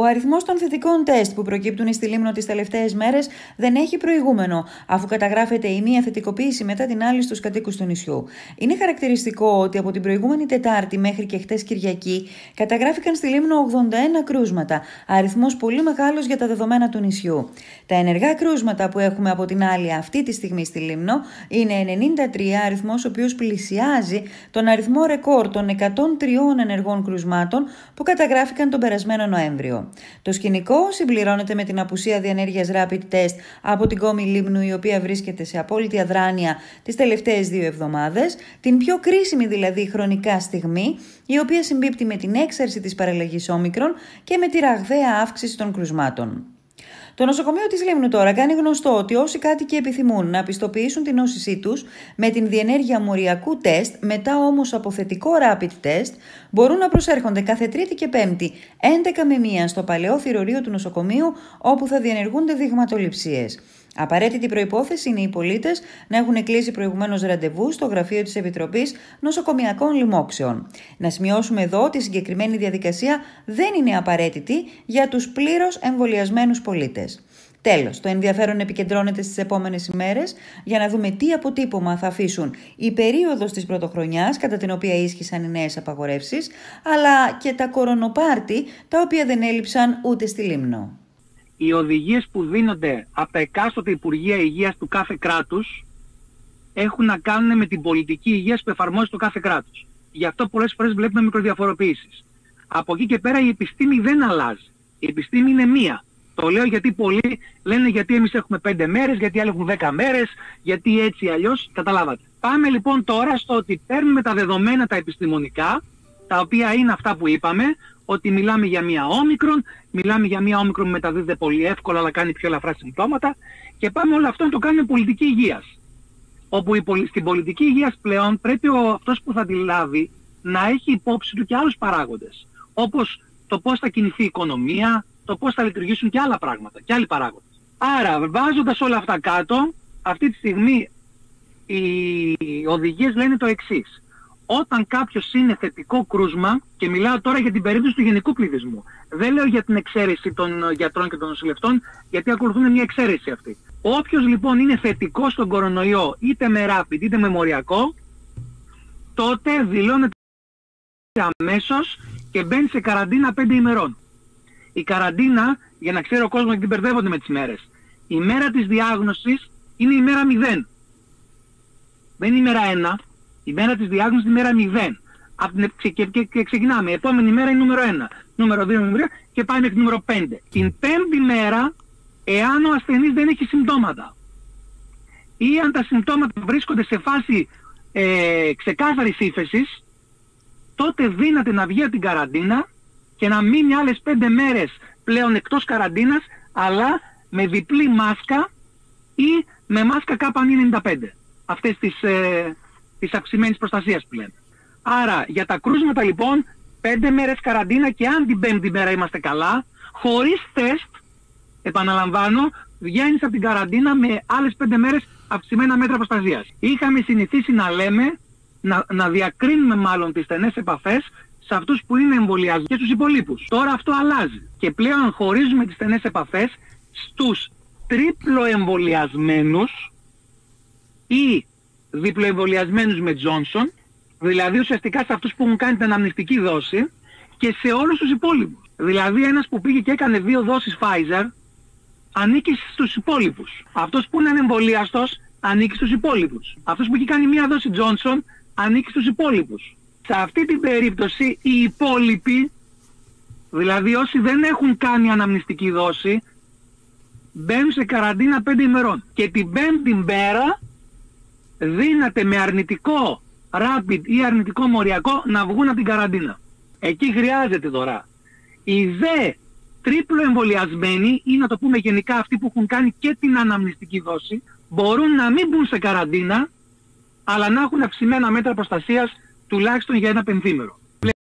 Ο αριθμός των θετικών τεστ που προκύπτουν στη Λίμνο τις τελευταίες μέρες δεν έχει προηγούμενο, αφού καταγράφεται η μία θετικοποίηση μετά την άλλη στους κατοίκους του νησιού. Είναι χαρακτηριστικό ότι από την προηγούμενη Τετάρτη μέχρι και χτες Κυριακή καταγράφηκαν στη Λίμνο 81 κρούσματα, αριθμός πολύ μεγάλος για τα δεδομένα του νησιού. Τα ενεργά κρούσματα που έχουμε από την άλλη αυτή τη στιγμή στη Λίμνο είναι 93, αριθμός ο οποίος πλησιάζει τον αριθμό ρεκόρ των 103 ενεργών κρουσμάτων που καταγράφηκαν τον περασμένο Νοέμβριο. Το σκηνικό συμπληρώνεται με την απουσία διενέργειας rapid test από την κόμη Λίμνου, η οποία βρίσκεται σε απόλυτη αδράνεια τις τελευταίες δύο εβδομάδες, την πιο κρίσιμη δηλαδή χρονικά στιγμή, η οποία συμπίπτει με την έξαρση της παραλλαγής όμικρον και με τη ραγδαία αύξηση των κρουσμάτων. Το νοσοκομείο της Λίμνου τώρα κάνει γνωστό ότι όσοι κάτοικοι επιθυμούν να πιστοποιήσουν την νόσησή τους με την διενέργεια μοριακού τεστ, μετά όμως από θετικό rapid test, μπορούν να προσέρχονται κάθε Τρίτη και Πέμπτη 11 με 1 στο παλαιό θηρορείο του νοσοκομείου, όπου θα διενεργούνται δειγματοληψίες. Απαραίτητη προπόθεση είναι οι πολίτες να έχουν κλείσει προηγουμένως ραντεβού στο γραφείο της Επιτροπής Νοσοκομιακών Λοιμόξεων. Να σημειώσουμε εδώ ότι η συγκεκριμένη διαδικασία δεν είναι απαραίτητη για τους πλήρως εμβολιασμένους πολίτες. Τέλος, το ενδιαφέρον επικεντρώνεται στις επόμενες ημέρες για να δούμε τι αποτύπωμα θα αφήσουν η περίοδος της πρωτοχρονιάς κατά την οποία ίσχυσαν οι νέες απαγορεύσεις, αλλά και τα κορονοπάρτι τα οποία δεν έλειψαν ούτε στη Λίμνο οι οδηγίες που δίνονται από τα εκάστοτε Υπουργεία Υγείας του κάθε κράτους έχουν να κάνουν με την πολιτική υγείας που εφαρμόζει το κάθε κράτος. Γι' αυτό πολλές φορές βλέπουμε μικροδιαφοροποίησεις. Από εκεί και πέρα η επιστήμη δεν αλλάζει. Η επιστήμη είναι μία. Το λέω γιατί πολλοί λένε γιατί εμείς έχουμε πέντε μέρες, γιατί άλλοι έχουν δέκα μέρες, γιατί έτσι αλλιώς, καταλάβατε. Πάμε λοιπόν τώρα στο ότι παίρνουμε τα δεδομένα τα επιστημονικά, τα οποία είναι αυτά που είπαμε, ότι μιλάμε για μια όμικρον, μιλάμε για μια όμικρον που μεταδίδεται πολύ εύκολα αλλά κάνει πιο ελαφρά συμπτώματα και πάμε όλο αυτό να το κάνουμε πολιτική υγείας. Όπου η, στην πολιτική υγείας πλέον πρέπει ο, αυτός που θα τη λάβει να έχει υπόψη του και άλλους παράγοντες. Όπως το πώς θα κινηθεί η οικονομία, το πώς θα λειτουργήσουν και άλλα πράγματα και άλλοι παράγοντες. Άρα βάζοντας όλα αυτά κάτω, αυτή τη στιγμή οι οδηγίες λένε το εξής όταν κάποιος είναι θετικό κρούσμα, και μιλάω τώρα για την περίπτωση του γενικού πληθυσμού, δεν λέω για την εξαίρεση των γιατρών και των νοσηλευτών, γιατί ακολουθούν μια εξαίρεση αυτή. Όποιος λοιπόν είναι θετικό στον κορονοϊό, είτε με rapid είτε με μοριακό, τότε δηλώνεται αμέσως και μπαίνει σε καραντίνα 5 ημερών. Η καραντίνα, για να ξέρει ο κόσμος γιατί μπερδεύονται με τις μέρες, η μέρα της διάγνωσης είναι η μέρα 0. Δεν είναι η μέρα 1, η μέρα της διάγνωσης είναι η μέρα 0. Από την, και, και, και, ξεκινάμε. Η επόμενη μέρα είναι νούμερο 1, νούμερο 2, νούμερο 3 και πάει μέχρι νούμερο 5. Την πέμπτη μέρα, εάν ο ασθενής δεν έχει συμπτώματα ή αν τα συμπτώματα βρίσκονται σε φάση ε, ξεκάθαρης ύφεσης, τότε δύναται να βγει από την καραντίνα και να μείνει άλλες 5 μέρες πλέον εκτός καραντίνας, αλλά με διπλή μάσκα ή με μάσκα K95. Αυτές τις, ε, της αυξημένης προστασίας που λέμε. Άρα για τα κρούσματα λοιπόν πέντε μέρες καραντίνα και αν την πέμπτη μέρα είμαστε καλά, χωρίς τεστ, επαναλαμβάνω, βγαίνεις από την καραντίνα με άλλες πέντε μέρες αυξημένα μέτρα προστασίας. Είχαμε συνηθίσει να λέμε, να, να διακρίνουμε μάλλον τις στενές επαφές σε αυτούς που είναι εμβολιασμένοι και στους υπολείπους. Τώρα αυτό αλλάζει και πλέον χωρίζουμε τις στενές επαφές στους τρίπλο εμβολιασμένους ή διπλοεμβολιασμένους με Τζόνσον, δηλαδή ουσιαστικά σε αυτούς που έχουν κάνει την αναμνηστική δόση και σε όλους τους υπόλοιπους. Δηλαδή ένας που πήγε και έκανε δύο δόσεις Pfizer ανήκει στους υπόλοιπους. Αυτός που είναι ανεμβολίαστος ανήκει στους υπόλοιπους. Αυτός που έχει κάνει μία δόση Johnson ανήκει στους υπόλοιπους. Σε αυτή την περίπτωση οι υπόλοιποι, δηλαδή όσοι δεν έχουν κάνει αναμνηστική δόση, μπαίνουν σε καραντίνα 5 ημερών. Και την πέμπτη μέρα δύναται με αρνητικό rapid ή αρνητικό μοριακό να βγουν από την καραντίνα. Εκεί χρειάζεται τώρα. Οι δε τρίπλο εμβολιασμένοι ή να το πούμε γενικά αυτοί που έχουν κάνει και την αναμνηστική δόση μπορούν να μην μπουν σε καραντίνα αλλά να έχουν αυξημένα μέτρα προστασίας τουλάχιστον για ένα πενθήμερο.